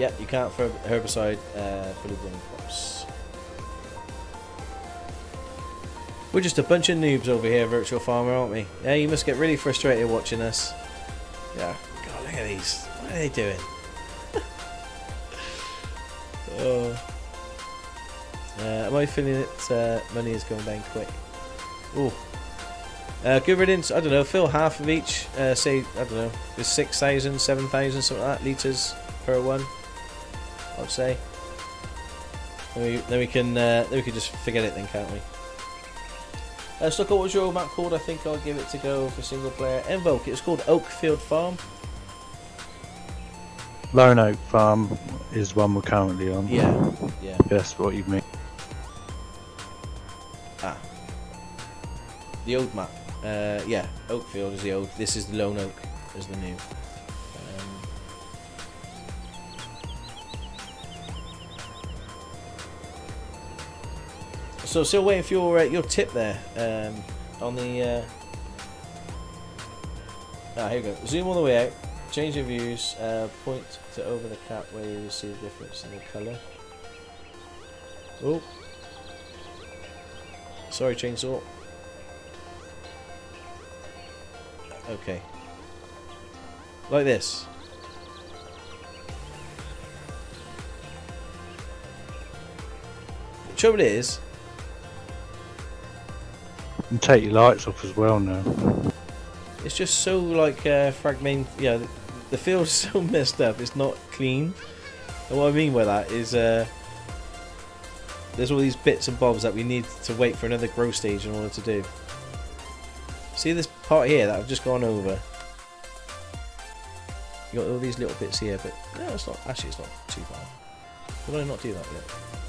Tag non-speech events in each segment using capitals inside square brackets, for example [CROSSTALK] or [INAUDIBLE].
Yeah, you can't herbicide uh, grown crops. We're just a bunch of noobs over here, Virtual Farmer, aren't we? Yeah, you must get really frustrated watching us. Yeah. God, look at these. What are they doing? [LAUGHS] oh. Uh, am I feeling that uh, money is going down quick? Oh. Uh, good riddance. I don't know. Fill half of each. Uh, say I don't know. There's 6,000, 7,000, something like that liters per one. I'd say. Then we, then we can uh, then we can just forget it then, can't we? Uh, Stocko, what was your map called? I think I'll give it to go for single player. Invoke. It was called Oakfield Farm. Lone Oak Farm is one we're currently on. Yeah, yeah. That's what you mean. Ah. The old map. Uh, yeah, Oakfield is the old. This is the Lone Oak is the new. So still waiting for your uh, your tip there um, on the. Uh... Ah, here we go. Zoom all the way out. Change your views. Uh, point to over the cap where you see the difference in the colour. Oh. Sorry, chainsaw. Okay. Like this. The trouble is, And take your lights off as well now. it's just so like uh, fragment. Yeah, the, field's [LAUGHS] so messed up. It's not clean. And what I mean by that is, uh, there's all these bits and bobs that we need to wait for another grow stage in order to do. See this part here that I've just gone over. You got all these little bits here, but no, it's not. Actually, it's not too bad. Did I not do that yet?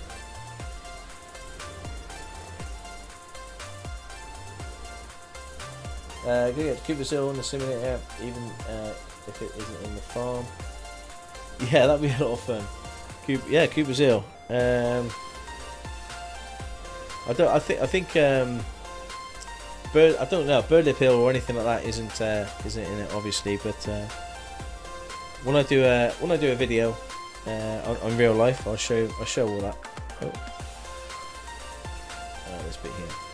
Uh, gonna get Hill in the simulator, even uh, if it isn't in the farm. [LAUGHS] Yeah, that'd be a lot of fun. Yeah, Cooper's Hill. Um, I don't. I think. I think. Um, Bird. I don't know. Birdlip Hill or anything like that isn't uh, isn't in it, obviously. But uh, when I do a when I do a video uh, on, on real life, I'll show I'll show all that. Oh, uh, this bit here.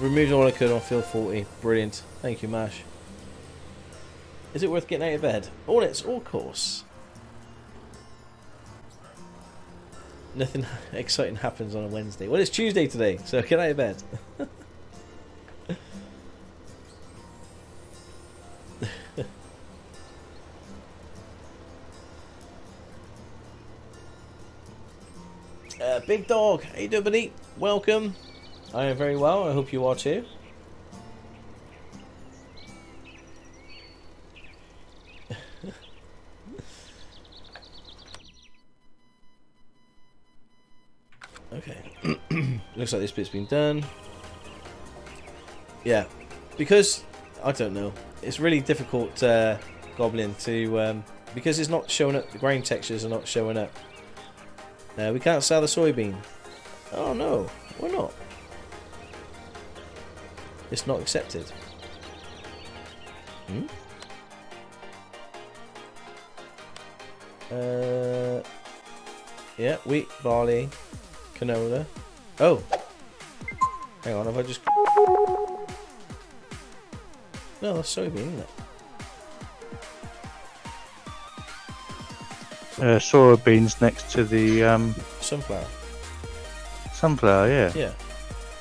Removed all I could on field 40. Brilliant. Thank you, Mash. Is it worth getting out of bed? All it's all course. Nothing [LAUGHS] exciting happens on a Wednesday. Well, it's Tuesday today, so [LAUGHS] get out of bed. [LAUGHS] uh, Big Dog, doing, buddy? Welcome. I am very well. I hope you are too. [LAUGHS] Okay. [CLEARS THROAT] Looks like this bit's been done. Yeah. Because, I don't know. It's really difficult, uh, Goblin, to... Um, because it's not showing up, the grain textures are not showing up. Uh, we can't sell the soybean. Oh no, why not? It's not accepted. Hmm? Uh, yeah, wheat, barley, canola. Oh! Hang on, have I just... No, that's soybean, isn't it? Uh, soybeans next to the um, Sunflower. sunflower, yeah. Yeah.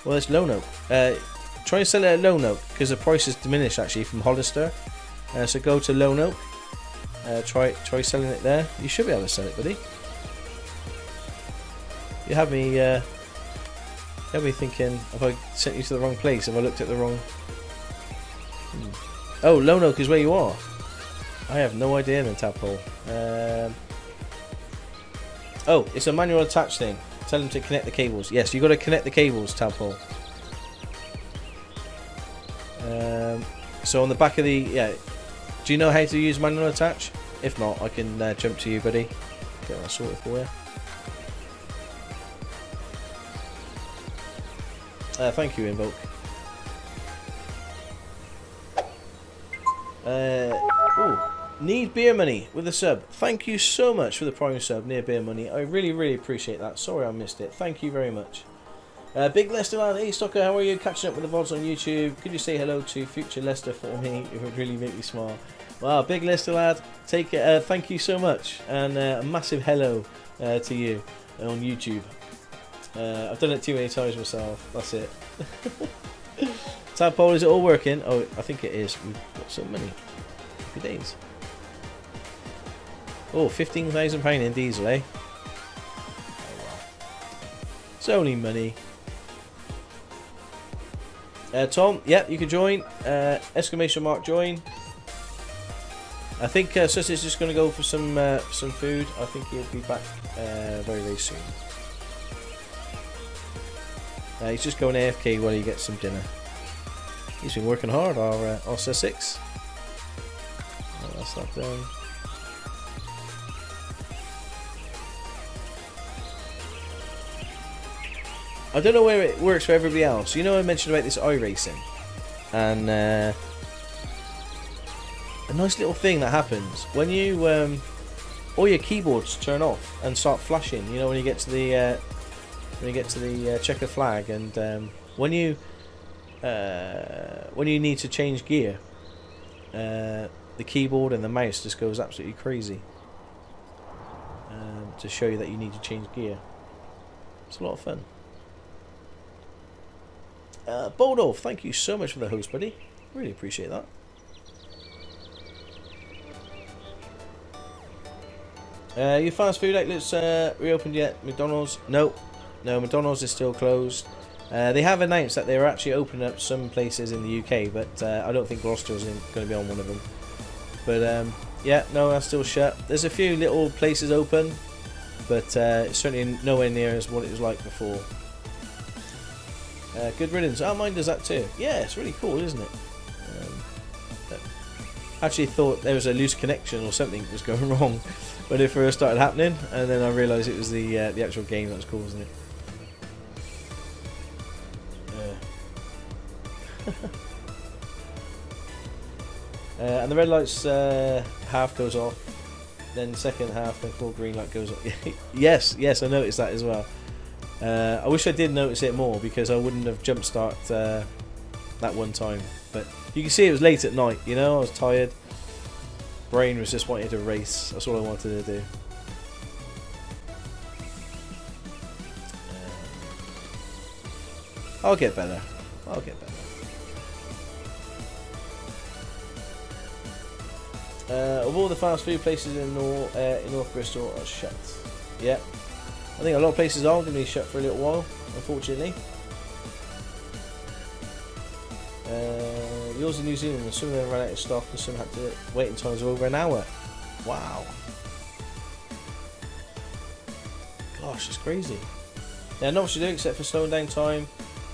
Well, it's Lone Oak. Uh, try and sell it at Lone Oak because the price is diminished actually from Hollister. Uh, so go to Lone Oak. Uh, try try selling it there. You should be able to sell it, buddy. You have me. Uh, you have me thinking. Have I sent you to the wrong place? Have I looked at the wrong? Hmm. Oh, Lone Oak is where you are. I have no idea, then Tadpole. Um, oh, it's a manual attach thing. Tell them to connect the cables. Yes, you got to connect the cables, Tadpole. So on the back of the yeah, do you know how to use manual attach? If not, I can uh, jump to you, buddy. Get that sorted for you. Uh, thank you, Invoke. Uh, need beer money with a sub. Thank you so much for the prime sub near beer money. I really, really appreciate that. Sorry I missed it. Thank you very much. Uh, Big Lester lad, hey Stocker, how are you? Catching up with the VODs on YouTube. Could you say hello to future Lester for me? [LAUGHS] It would really make me smile. Wow, Big Lester lad, take it. Uh, thank you so much, and uh, a massive hello uh, to you on YouTube. Uh, I've done it too many times myself. That's it. [LAUGHS] Tadpole, is it all working? Oh, I think it is. We've got so many. Happy days. Oh, £15,000 in diesel, eh? Oh. It's only money. Uh, Tom, yep, you can join. Uh, exclamation mark join. I think uh, Sus is just going to go for some uh, some food. I think he'll be back uh, very, very soon. Uh, he's just going AFK while he gets some dinner. He's been working hard, our, uh, our Sussex. Oh, that's that down. I don't know where it works for everybody else. You know I mentioned about this iRacing. And uh, a nice little thing that happens. When you... Um, all your keyboards turn off and start flashing. You know when you get to the... Uh, when you get to the uh, checker flag and um, when you uh, when you need to change gear uh, the keyboard and the mouse just goes absolutely crazy um, to show you that you need to change gear it's a lot of fun uh, Boldolf, thank you so much for the host buddy really appreciate that Uh, your fast food outlets uh, reopened yet? McDonald's? Nope. No, McDonald's is still closed. Uh, they have announced that they're actually opening up some places in the UK, but uh, I don't think Gloucester's going to be on one of them. But um, yeah, no, that's still shut. There's a few little places open, but uh, it's certainly nowhere near as what it was like before. Uh, good riddance. Oh, mine does that too. Yeah, it's really cool, isn't it? Um, actually thought there was a loose connection or something was going [LAUGHS] wrong when it first started happening, and then I realised it was the uh, the actual game that was causing it. [LAUGHS] uh, and the red light's uh, half goes off, then second half, then full green light goes off. [LAUGHS] yes, yes, I noticed that as well. Uh, I wish I did notice it more because I wouldn't have jump start uh, that one time. But you can see it was late at night. You know, I was tired. Brain was just wanting to race. That's all I wanted to do. Uh, I'll get better. I'll get better. Uh, of all the fast food places in North, uh, in North Bristol are shut. Yeah. I think a lot of places are going to be shut for a little while, unfortunately. Uh, yours in New Zealand, some of them ran out of stock and some had to wait waiting times of over an hour. Wow. Gosh, it's crazy. Yeah, not much to do except for slowing down time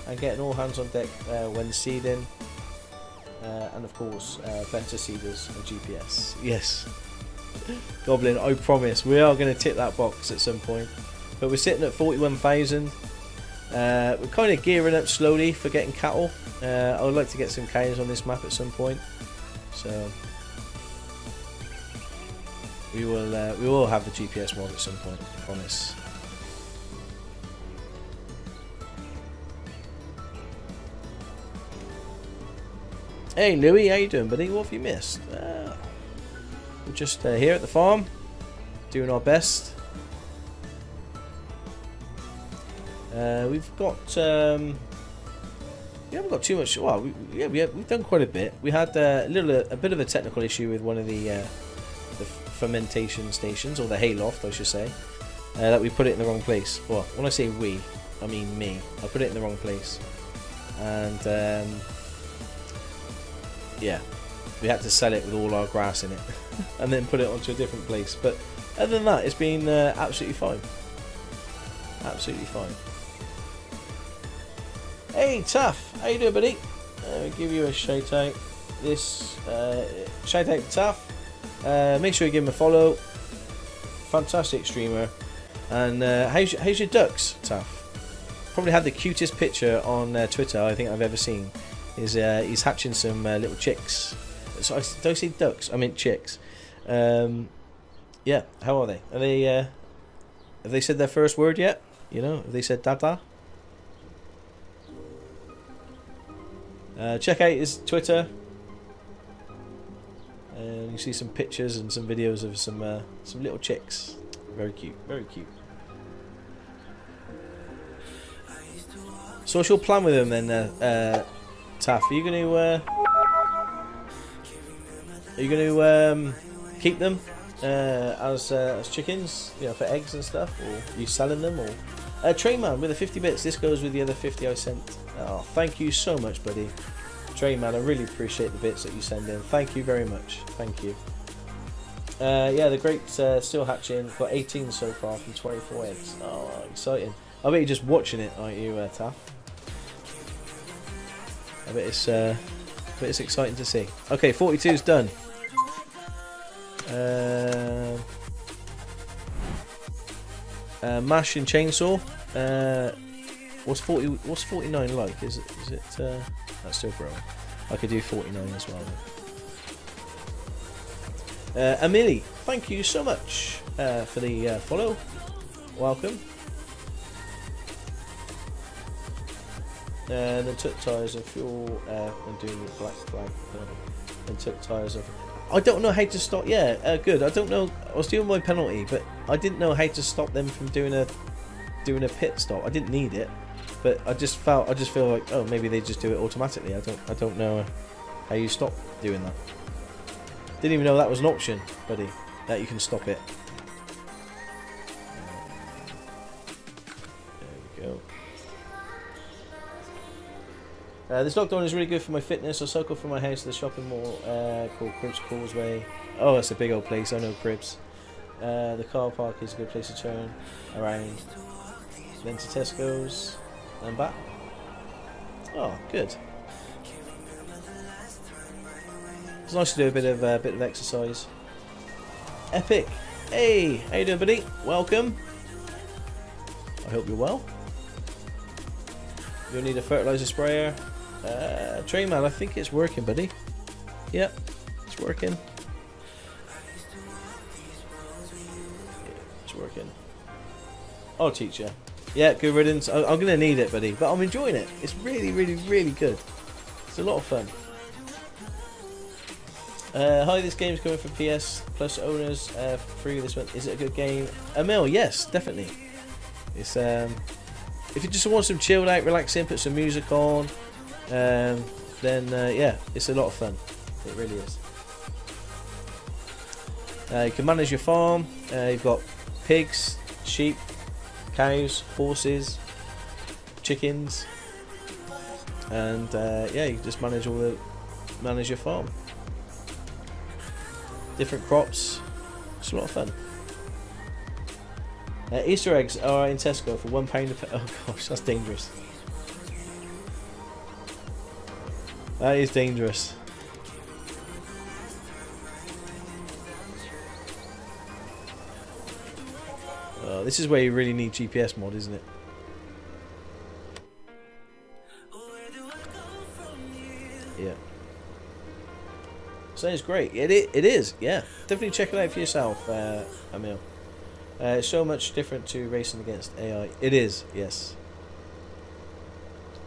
and getting all hands on deck uh, when seeding. Uh, and of course, uh, better seeders and GPS. Yes. [LAUGHS] Goblin, I promise, we are going to tick that box at some point. But we're sitting at 41,000. Uh, we're kind of gearing up slowly for getting cattle. Uh, I would like to get some cows on this map at some point. So we will uh, we will have the GPS mod at some point. I promise. Hey Louis, how you doing, buddy? What have you missed? Uh, we're just uh, here at the farm, doing our best. Uh, we've got um, we haven't got too much. Well, we, yeah, we have, we've done quite a bit. We had uh, a little, a bit of a technical issue with one of the uh, the fermentation stations, or the hayloft, I should say, uh, that we put it in the wrong place. Well, when I say we, I mean me. I put it in the wrong place, and um, yeah, we had to sell it with all our grass in it, [LAUGHS] and then put it onto a different place. But other than that, it's been uh, absolutely fine. Absolutely fine. Hey, Tough, how you doing, buddy? Uh, give you a shout out. This uh, shout out to Tough. Uh, make sure you give him a follow. Fantastic streamer. And uh, how's, your, how's your ducks, Tough? probably had the cutest picture on uh, Twitter I think I've ever seen. Is uh, he's hatching some uh, little chicks. So I don't say ducks. I mean chicks. Um, yeah, how are they? Are they? Uh, have they said their first word yet? You know, have they said dada? Uh, check out his Twitter. And you see some pictures and some videos of some uh, some little chicks. Very cute, very cute. So what's your plan with them then, uh, uh, Taff? Are you going to uh, are you going to um, keep them uh, as uh, as chickens, you know, for eggs and stuff, or are you selling them? Or uh, Trainman with the 50 bits. This goes with the other 50 I sent. Oh, thank you so much, buddy. Trainman, I really appreciate the bits that you send in. Thank you very much. Thank you. Uh, yeah, the great uh, still hatching. Got 18 so far from 24 eggs. Oh, exciting! I bet you're just watching it, aren't you, uh, Taff? I bet it's uh, I bet it's exciting to see. Okay, 42's done. Uh, uh, mash and chainsaw. Uh, what's 40? What's 49 like? Is it? Is it? Uh, that's still growing. I could do 49 as well. Uh, Amelie, thank you so much uh, for the uh, follow. Welcome. And then took tires of fuel uh, when doing the black flag. Uh, and took tires of. I don't know how to stop. Yeah, uh, good. I don't know. I was doing my penalty, but I didn't know how to stop them from doing a doing a pit stop. I didn't need it, but I just felt. I just feel like oh maybe they just do it automatically. I don't. I don't know how you stop doing that. Didn't even know that was an option, buddy. That you can stop it. Uh, this lockdown is really good for my fitness. I cycle from my house to the shopping mall uh, called Cribbs Causeway. Oh, that's a big old place. I know Cribbs. Uh, the car park is a good place to turn around. Then to Tesco's and back. Oh, good. It's nice to do a bit of uh, bit of exercise. Epic. Hey, how you doing, buddy? Welcome. I hope you're well. You'll need a fertilizer sprayer. Uh, Trainman, I think it's working, buddy. Yep, it's working. It's working. I'll teach you. Yeah, good riddance. I- I'm going to need it, buddy. But I'm enjoying it. It's really, really, really good. It's a lot of fun. Uh, hi, this game's coming from PS Plus owners uh, for free this month. Is it a good game? Emil, yes, definitely. It's um, if you just want some chilled out, relaxing, put some music on, um, then uh, yeah, it's a lot of fun. It really is. Uh, you can manage your farm. Uh, you've got pigs, sheep, cows, horses, chickens, and uh, yeah, you just manage all the manage your farm. Different crops. It's a lot of fun. Uh, Easter eggs are in Tesco for one pound [LAUGHS] Oh gosh, that's dangerous. That is dangerous. Oh, this is where you really need GPS mod, isn't it? Yeah. Sounds great. It, it, it is, yeah. Definitely check it out for yourself, uh, Emil. Uh, it's so much different to racing against AI. It is, yes.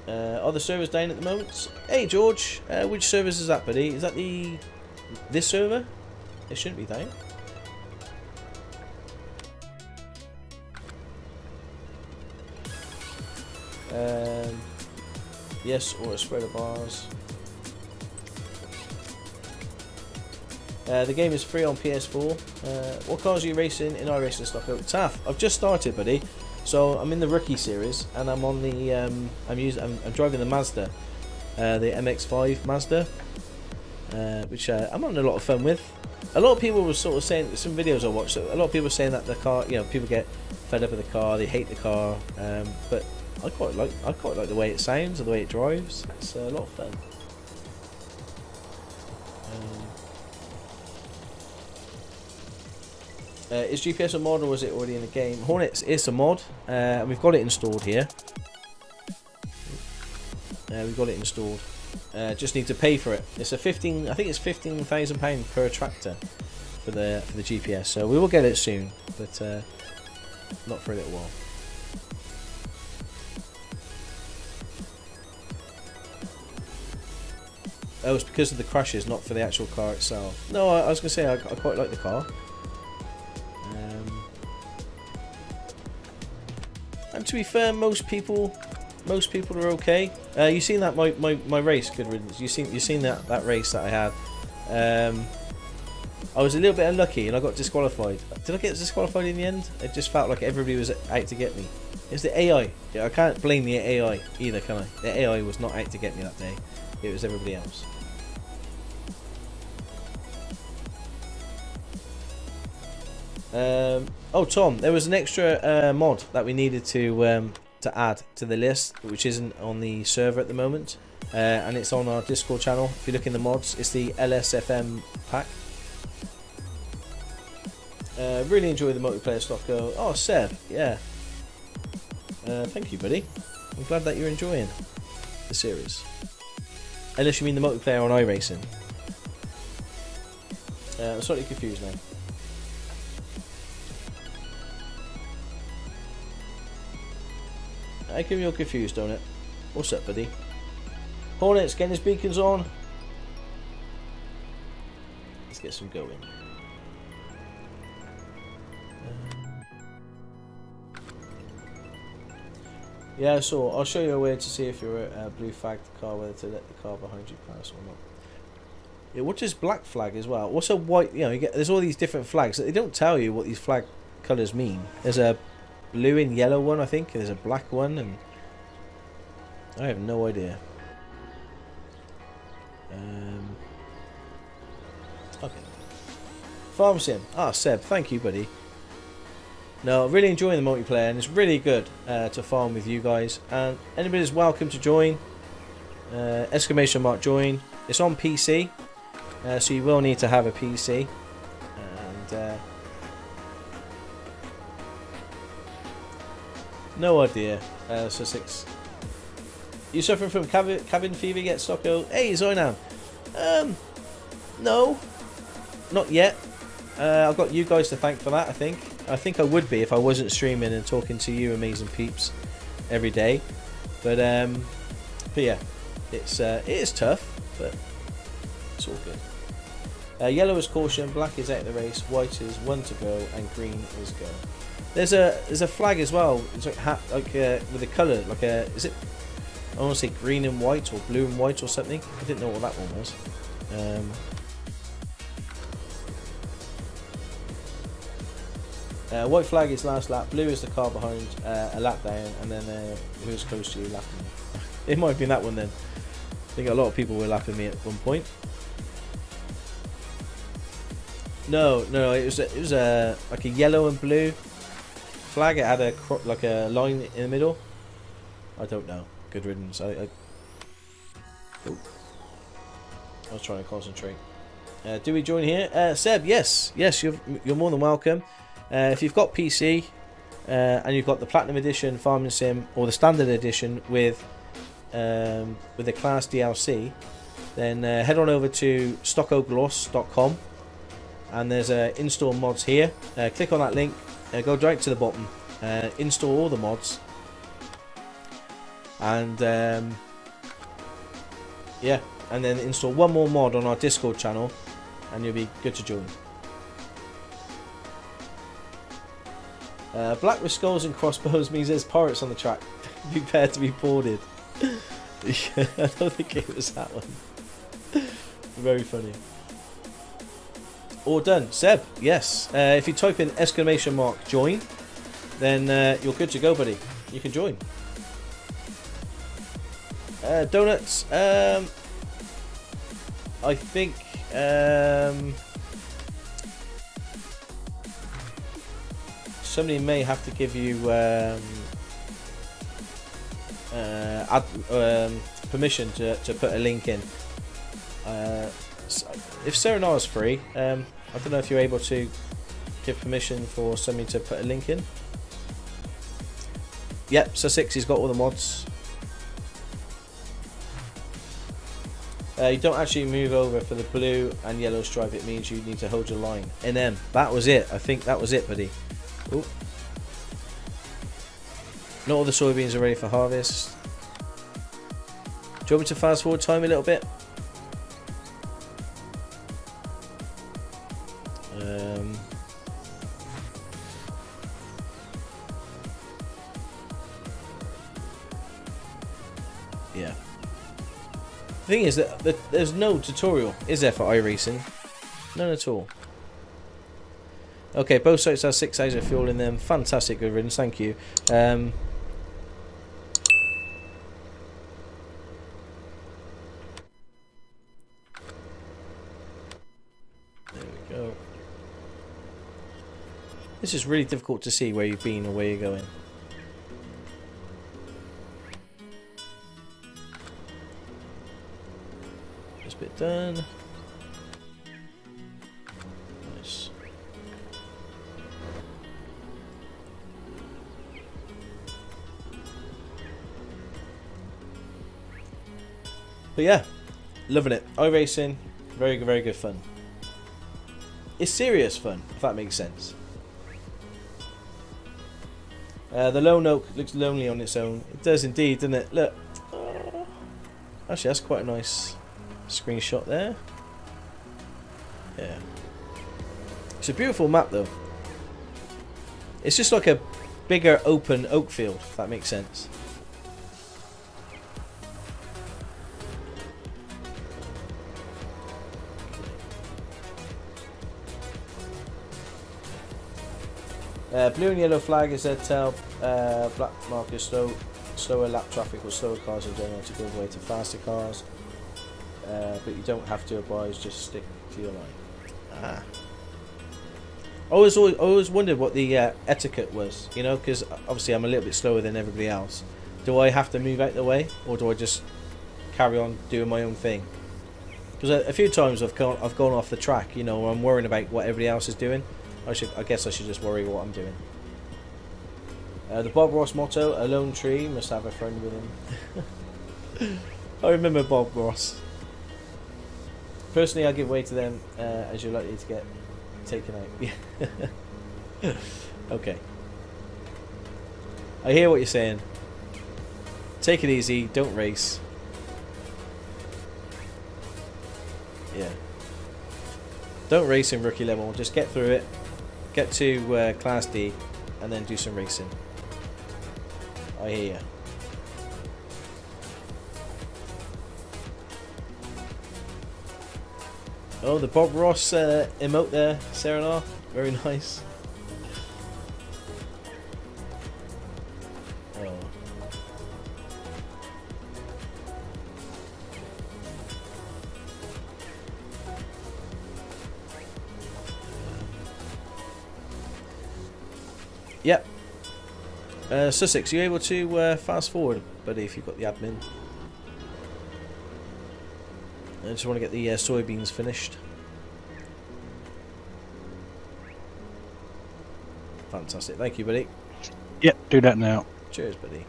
Uh, are the servers down at the moment? Hey George, uh, which servers is that, buddy? Is that the this server? It shouldn't be down. Um, yes, or a spread of bars. Uh, the game is free on PS4. Uh, what cars are you racing in iRacing stock? Oh, I've just started, buddy. So I'm in the rookie series, and I'm on the um, I'm using I'm, I'm driving the Mazda, uh, the MX-5 Mazda, uh, which uh, I'm having a lot of fun with. A lot of people were sort of saying some videos I watched. A lot of people were saying that the car, you know, people get fed up with the car, they hate the car, um, but I quite like I quite like the way it sounds and the way it drives. It's a lot of fun. Um, Uh, is GPS a mod or is it already in the game? Hornets is a mod, uh, and we've got it installed here. Uh, we've got it installed. Uh, just need to pay for it. It's a 15. I think it's 15,000 pound per tractor for the for the GPS. So we will get it soon, but uh, not for a little while. Oh, it's because of the crashes, not for the actual car itself. No, I, I was going to say I, I, quite like the car. To be fair, most people, most people are okay. Uh, you seen that my, my, my race, good riddance. You seen you seen that that race that I had. Um, I was a little bit unlucky and I got disqualified. Did I get disqualified in the end? It just felt like everybody was out to get me. It's the AI. I can't blame the AI either, can I? The AI was not out to get me that day. It was everybody else. Um, oh, Tom, there was an extra uh, mod that we needed to um, to add to the list, which isn't on the server at the moment, uh, and it's on our Discord channel. If you look in the mods, it's the LSFM pack. Uh, really enjoy the multiplayer stuff. Go, oh Seb, yeah. Uh, thank you, buddy. I'm glad that you're enjoying the series. Unless you mean the multiplayer on iRacing. Uh, I'm slightly confused now. I can you're confused, don't it? What's up, buddy? Hornets, getting his beacons on. Let's get some going. Um, yeah, so I'll show you a way to see if you're a blue flag car, whether to let the car behind you pass or not. Yeah, what is black flag as well? What's a white? You know, you get there's all these different flags. They don't tell you what these flag colours mean. There's a blue and yellow one, I think. There's a black one, and I have no idea. Um, okay. Farm sim. Ah, Seb, thank you, buddy. No, really enjoying the multiplayer, and it's really good uh, to farm with you guys. And anybody is welcome to join. Uh, exclamation mark join. It's on PC, uh, so you will need to have a PC. And no idea. Uh, so six. You suffering from cabin, cabin fever yet, Stocko? Hey, Zoinam. Um, no, not yet. Uh, I've got you guys to thank for that. I think. I think I would be if I wasn't streaming and talking to you amazing peeps every day. But um, but yeah, it's uh, it is tough, but it's all good. Uh, yellow is caution, black is out of the race, white is one to go, and green is go. There's a there's a flag as well. It's like hat like uh, with a colour like a is it? I want to say green and white or blue and white or something. I didn't know what that one was. Um, Uh, white flag is last lap, blue is the car behind, uh, a lap down, and then uh, who's close to you lapping [LAUGHS] it might have been that one then. I think a lot of people were lapping me at one point. No, no, it was a, it was a like a yellow and blue flag. It had a like a line in the middle. I don't know. Good riddance. I, I. I was trying to concentrate. Uh, do we join here? Uh, Seb, yes, yes, you're you're more than welcome. Uh, if you've got PC uh, and you've got the Platinum Edition Farming Sim or the Standard Edition with um, with the CLAAS DLC, then uh, head on over to stockoglaws.com and there's uh, install mods here. Uh, click on that link, uh, go direct to the bottom, uh, install all the mods, and um, yeah, and then install one more mod on our Discord channel, and you'll be good to join. Uh, black with skulls and crossbows [LAUGHS] means there's pirates on the track. [LAUGHS] Prepare to be boarded. [LAUGHS] I don't think it was that one. Very funny. All done. Seb, yes. Uh, if you type in exclamation mark join, then uh, you're good to go, buddy. You can join. Uh, donuts. Um, I think. Um, somebody may have to give you um, uh, um, permission to, to put a link in. Uh, if Serenar is free, um, I don't know if you're able to give permission for somebody to put a link in. Yep, so six, he's got all the mods. Uh, you don't actually move over for the blue and yellow stripe. It means you need to hold your line. Then that was it. I think that was it, buddy. Ooh. Not all the soybeans are ready for harvest. Do you want me to fast forward time a little bit? The thing is that there's no tutorial, is there, for iRacing? None at all. Okay, both sites have 6,000 fuel in them. Fantastic, good riddance, thank you. Um, there we go. This is really difficult to see where you've been or where you're going. Done. Nice. But yeah, loving it. iRacing, very very good fun. It's serious fun, if that makes sense. Uh, the lone oak looks lonely on its own. It does indeed, doesn't it? Look. Actually, that's quite nice screenshot there. Yeah. It's a beautiful map, though. It's just like a bigger open oak field, if that makes sense. Uh, blue and yellow flag is to tell uh, black markers slow, slower lap traffic or slower cars in general to give way to faster cars. Uh, but you don't have to advise, just stick to your line. Ah. I always, always, always wondered what the uh, etiquette was, you know, because obviously I'm a little bit slower than everybody else. Do I have to move out the way, or do I just carry on doing my own thing? Because a, a few times I've gone, I've gone off the track, you know, I'm worrying about what everybody else is doing. I should, I guess I should just worry what I'm doing. Uh, the Bob Ross motto: "A lone tree must have a friend with him." [LAUGHS] I remember Bob Ross. Personally, I give way to them uh, as you're likely to get taken out. [LAUGHS] okay. I hear what you're saying. Take it easy. Don't race. Yeah. Don't race in rookie level. Just get through it. Get to uh, Class D, and then do some racing. I hear you. Oh, the Bob Ross uh, emote there, Serenar. Very nice. Oh. Yep. Uh, Sussex, you able to uh, fast forward, buddy, if you've got the admin? I just want to get the uh, soybeans finished. Fantastic. Thank you, buddy. Yep, do that now. Cheers, buddy.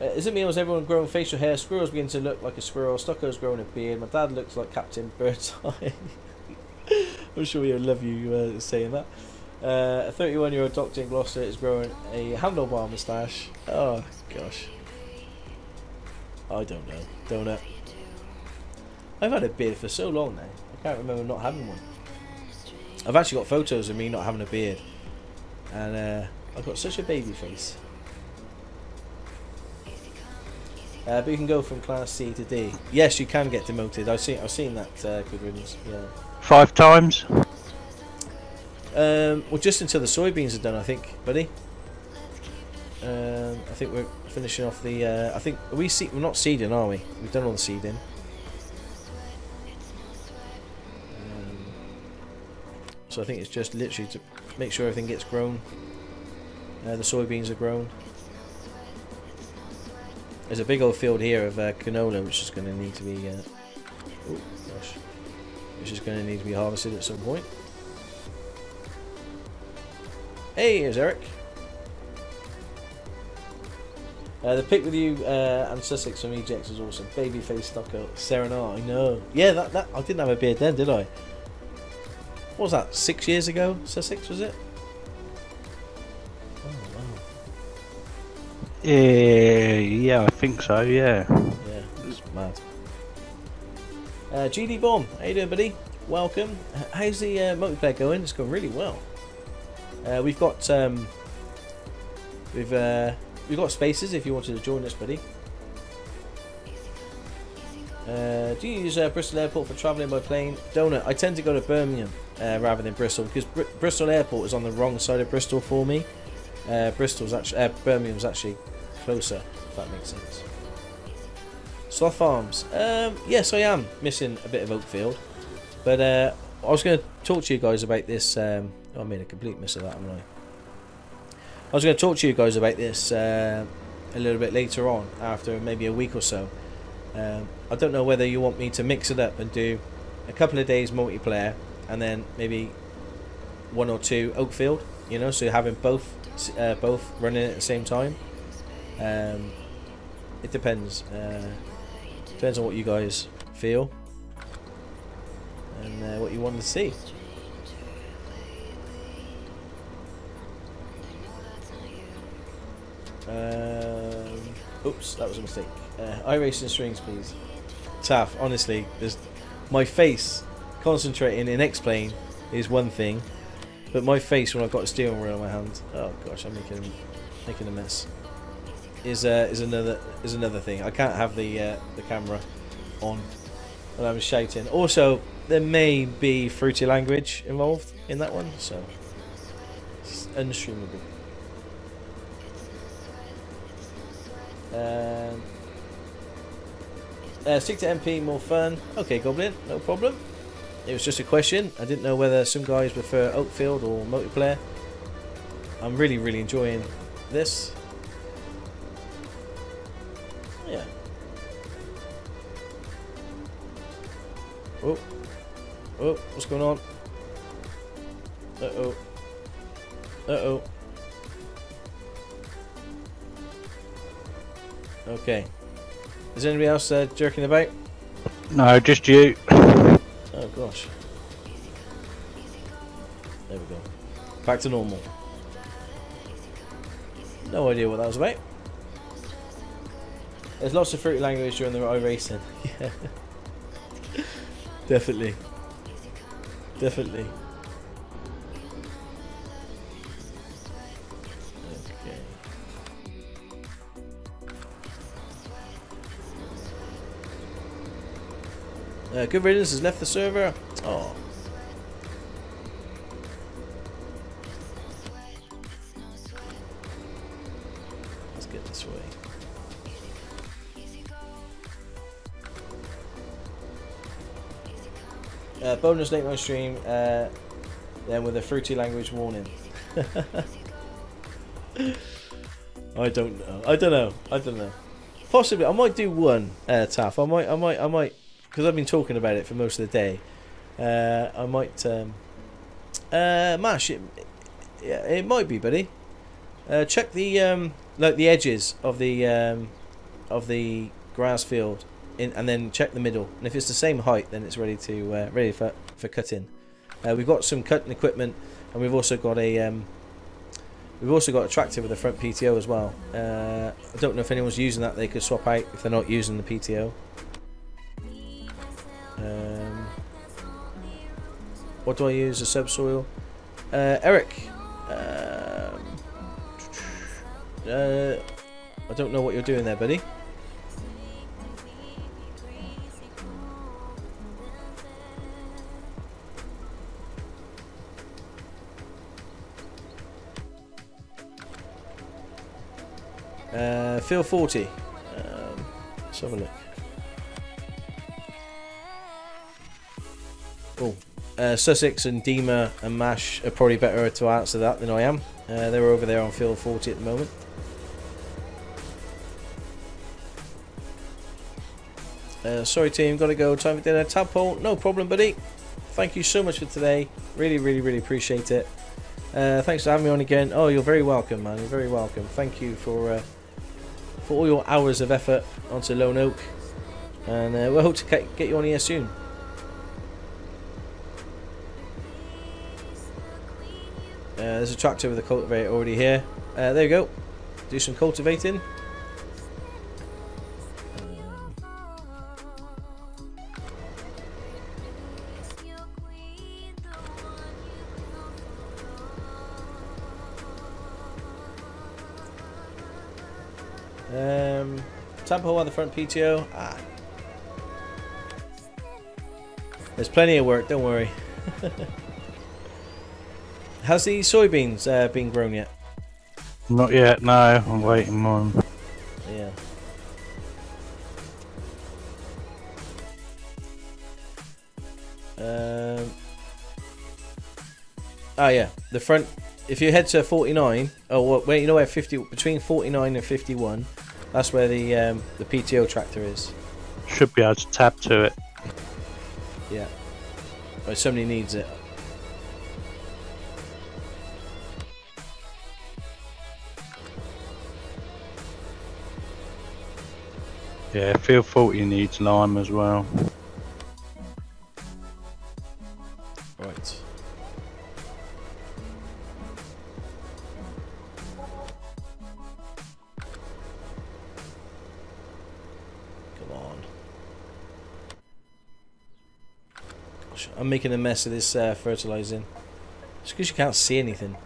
Uh, is it me or is everyone growing facial hair? Squirrels begin to look like a squirrel. Stocko's growing a beard. My dad looks like Captain Birdseye. [LAUGHS] I'm sure he'll love you uh, saying that. Uh, a 31 year old doctor in Gloucester is growing a handlebar moustache. Oh, gosh. I don't know. Don't. I've had a beard for so long now. I can't remember not having one. I've actually got photos of me not having a beard. And uh, I've got such a baby face. Uh, but you can go from Class C to D. Yes, you can get demoted. I've seen, I've seen that. Uh, good riddance. Yeah. Five times. Um, well, just until the soybeans are done, I think, buddy. Um, I think we're finishing off the. Uh, I think are we see we're not seeding, are we? We've done all the seeding. Um, so I think it's just literally to make sure everything gets grown. Uh, the soybeans are grown. There's a big old field here of uh, canola, which is going to need to be. Uh, oh gosh, which is going to need to be harvested at some point. Hey, here's Eric. Uh, the pick with you uh, and Sussex from Ejects was awesome. Babyface Stocker, Serenar, I know. Yeah, that, that I didn't have a beard then, did I? What was that? Six years ago? Sussex was it? Oh wow. Yeah, yeah, I think so. Yeah. Yeah, it's mad. Uh, GD Bomb, how you doing, buddy? Welcome. How's the uh, multiplayer going? It's going really well. Uh, we've got um, we've uh, we've got spaces if you wanted to join us, buddy. Uh, do you use uh, Bristol Airport for travelling by plane? Donut. I tend to go to Birmingham uh, rather than Bristol because Br- Bristol Airport is on the wrong side of Bristol for me. Uh, Bristol's actually uh, Birmingham's actually closer, if that makes sense. Sloth Farms. Um, yes, I am missing a bit of Oakfield, but uh, I was going to talk to you guys about this. Um, I made a complete mess of that, haven't I? I was going to talk to you guys about this uh, a little bit later on, after maybe a week or so. Um, I don't know whether you want me to mix it up and do a couple of days multiplayer and then maybe one or two Oakfield. You know, so having both uh, both running at the same time. Um, it depends. Uh, depends on what you guys feel and uh, what you want to see. Um, oops, that was a mistake. Uh, iRacing strings, please. Tough, honestly. There's my face concentrating in X-Plane is one thing, but my face when I've got a steering wheel in my hand, oh gosh, I'm making making a mess. Is uh, is another is another thing. I can't have the uh, the camera on when I'm shouting. Also, there may be fruity language involved in that one, so it's unstreamable. Um, uh, stick to MP, more fun. Okay, Goblin, no problem. It was just a question. I didn't know whether some guys prefer Oakfield or multiplayer. I'm really, really enjoying this. Yeah. Oh. Oh, what's going on? Uh-oh. Uh-oh. Okay. Is anybody else uh, jerking about? No, just you. Oh gosh. There we go. Back to normal. No idea what that was about. There's lots of fruity language during the iRacing. [LAUGHS] Yeah. Definitely. Definitely. Uh, Good Riddance has left the server. Oh. Let's get this way. Uh, bonus late night stream, uh, then with a fruity language warning. [LAUGHS] I don't know. I don't know. I don't know. Possibly, I might do one uh, taff. I might. I might. I might. Because I've been talking about it for most of the day. Uh, I might. Um, uh, mash it. Yeah, it might be, buddy. Uh, check the um, like the edges of the um, of the grass field, in, and then check the middle. And if it's the same height, then it's ready to uh, ready for for cutting. Uh, we've got some cutting equipment, and we've also got a um, we've also got a tractor with a front PTO as well. Uh, I don't know if anyone's using that. They could swap out if they're not using the PTO. Um, what do I use? A subsoil. Uh, Eric. Um, uh, I don't know what you're doing there, buddy. Uh, Phil 40. Um, let's have a look. Uh, Sussex and Dima and Mash are probably better to answer that than I am. Uh, they're over there on field 40 at the moment. Uh, sorry team, gotta go. Time for dinner. Tadpole, no problem, buddy. Thank you so much for today. Really, really, really appreciate it. Uh, thanks for having me on again. Oh, you're very welcome, man. You're very welcome. Thank you for uh, for all your hours of effort onto Lone Oak. And uh, we'll hope to get get you on here soon. Uh, there's a tractor with a cultivator already here. Uh, there you go. Do some cultivating. Um, Um, on the front PTO. Ah. There's plenty of work, don't worry. [LAUGHS] Has the soybeans uh, been grown yet? Not yet, no. I'm waiting on. Yeah. Um. Oh yeah, the front. If you head to 49, oh well, wait, you know where 50 between 49 and 51, that's where the um, the PTO tractor is. Should be able to tap to it. Yeah. But somebody needs it. Yeah, Field 40 needs lime as well. Right. Come on. Gosh, I'm making a mess of this uh, fertilizing. Just because you can't see anything.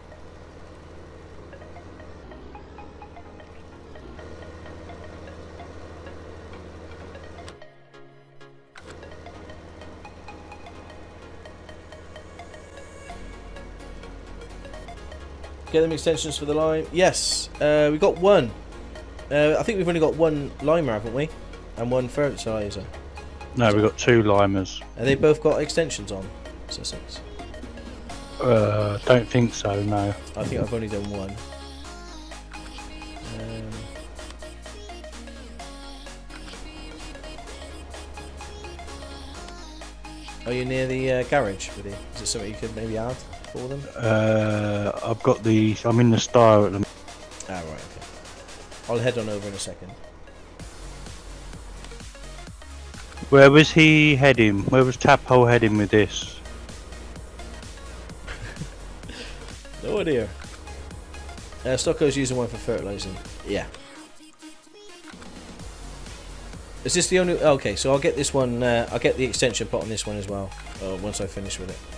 Get them extensions for the lime. Yes, uh, we got one. Uh, I think we've only got one limer, haven't we? And one fertilizer. No, we've got two limers. And they both got extensions on? Sussex. Uh, don't think so, no. I think I've only done one. Um, are you near the uh, garage with it? Is it something you could maybe add for them? Uh, I've got the. I'm in the style at the. Ah, right, okay. I'll head on over in a second. Where was he heading? Where was Taphole heading with this? [LAUGHS] No idea. Uh, Stocko's using one for fertilizing. Yeah. Is this the only? Okay, so I'll get this one. Uh, I'll get the extension pot on this one as well. Uh, once I finish with it.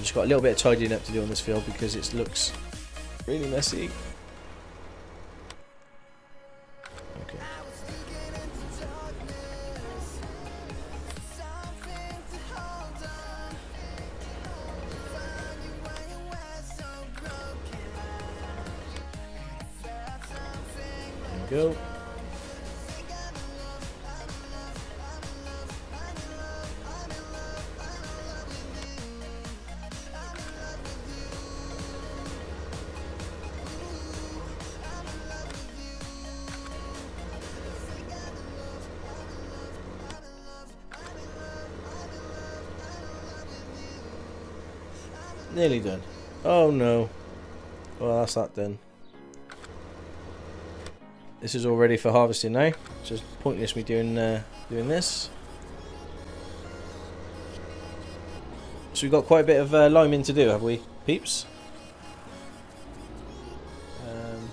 I've just got a little bit of tidying up to do on this field because it looks really messy. Nearly done. Oh no. Well, that's that done. This is all ready for harvesting now. It's just pointless me doing uh, doing this. So we've got quite a bit of uh, liming to do, have we, peeps? Um,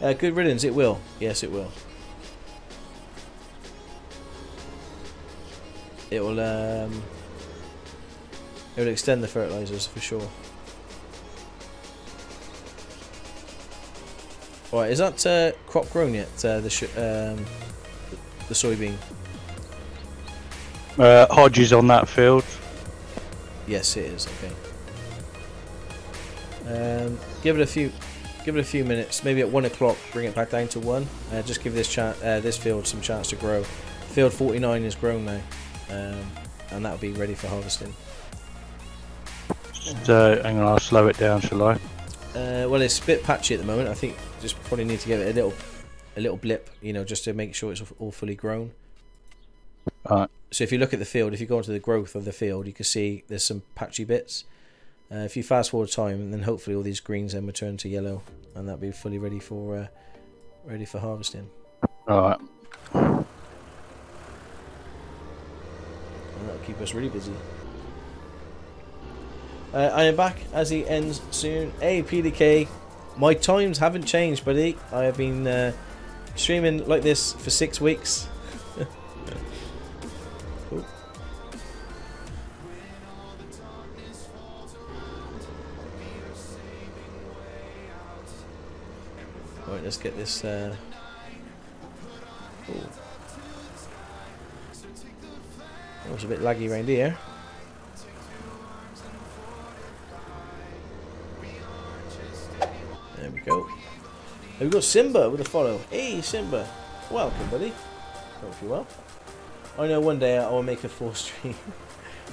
uh, good riddance, it will. Yes, it will. It will. Um, it will extend the fertilizers for sure. Right, is that uh, crop grown yet? Uh, the um, the soybean. Uh, Hodge is on that field. Yes, it is. Okay. Um, give it a few, give it a few minutes. Maybe at one o'clock, bring it back down to one. Uh, just give this uh, this field some chance to grow. Field 49 is grown now, um, and that'll be ready for harvesting. Just, uh, hang on, I'll slow it down, shall I? Uh, well, it's a bit patchy at the moment. I think just probably need to give it a little, a little blip, you know, just to make sure it's all fully grown. Alright. So if you look at the field, if you go into the growth of the field, you can see there's some patchy bits. Uh, if you fast forward time, then hopefully all these greens then will turn to yellow, and that'll be fully ready for uh, ready for harvesting. Alright. And that'll keep us really busy. Uh, I am back as he ends soon. Hey, PDK. My times haven't changed, buddy. I have been uh, streaming like this for six weeks. Cool. [LAUGHS] Right, let's get this. Uh... Oh, it's a bit laggy around here. There we go. And we've got Simba with a follow. Hey, Simba. Welcome, buddy. Hope you're well. I know one day I will make a full [LAUGHS] stream.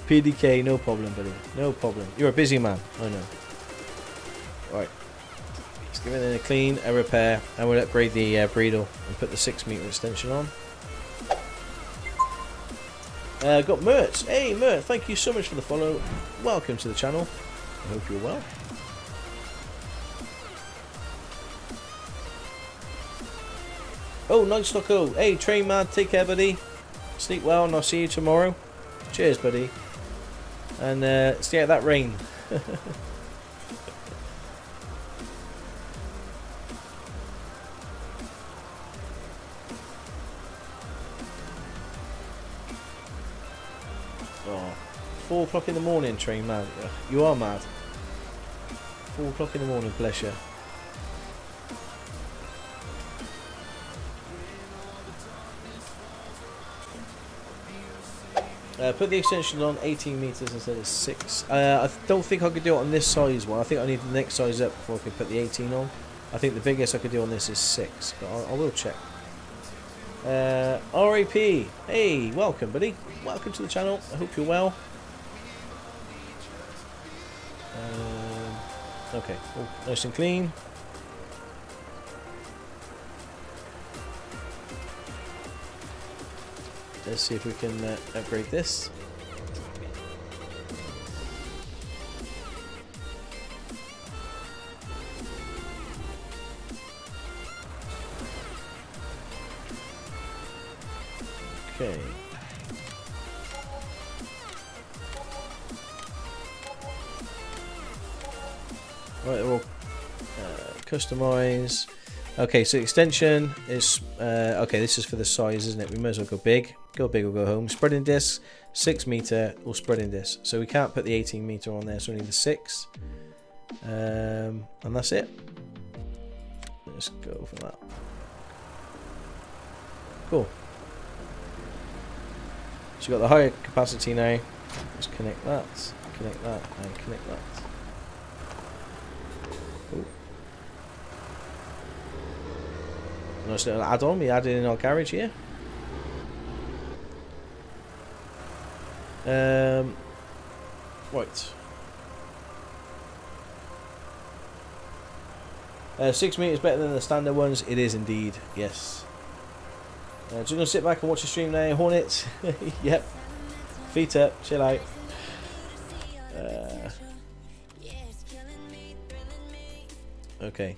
PDK, no problem, buddy. No problem. You're a busy man. I know. Right. Let's give it a clean, a repair, and we'll upgrade the uh, Bredal and put the 6 meter extension on. Uh, got Mert. Hey, Mert, thank you so much for the follow. Welcome to the channel. I hope you're well. Oh, nice Loco. Hey, train man, take care, buddy. Sleep well, and I'll see you tomorrow. Cheers, buddy. And uh, stay out that rain. [LAUGHS] oh, four o'clock in the morning, train man. You are mad. Four o'clock in the morning, bless you. Uh, put the extension on 18 meters instead of 6. Uh, I don't think I could do it on this size one. I think I need the next size up before I can put the 18 on. I think the biggest I could do on this is 6, but I'll, I will check. Uh, RAP, hey, welcome buddy. Welcome to the channel. I hope you're well. Um, okay, all nice and clean. Let's see if we can uh, upgrade this. Okay. Right, we'll uh, customize. Okay, so extension is uh, okay. This is for the size, isn't it? We might as well go big. Go big or go home. Spreading disc, six meter or spreading disc. So we can't put the 18 meter on there. So we need the six, um, and that's it. Let's go for that. Cool. So you got the higher capacity now. Let's connect that, connect that, and connect that. Nice little add-on we added in our garage here. Um, right. Uh, six meters better than the standard ones. It is indeed. Yes. Uh, just gonna sit back and watch the stream now. Hornets. [LAUGHS] yep. Feet up. Chill out. Uh, okay.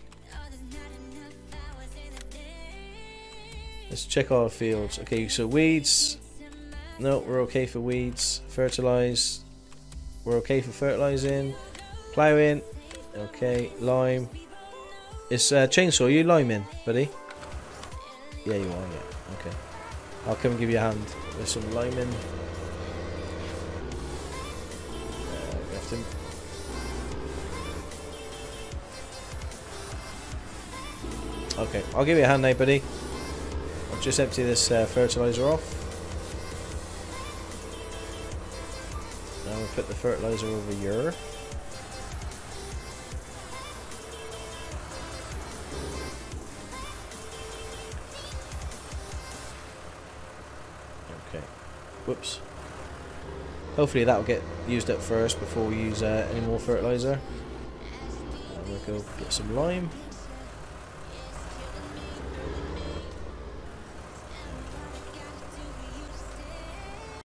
Let's check our fields. Okay, so weeds. No, we're okay for weeds. Fertilize. We're okay for fertilizing. Plowing. Okay, lime. It's uh, chainsaw. you liming, buddy? Yeah, you are. Yeah. Okay. I'll come and give you a hand There's some liming. Uh, have to Okay, I'll give you a hand now, buddy. I'll just empty this uh, fertilizer off. Put the fertilizer over here. Okay. Whoops. Hopefully that will get used up first before we use uh, any more fertilizer. And we'll go get some lime.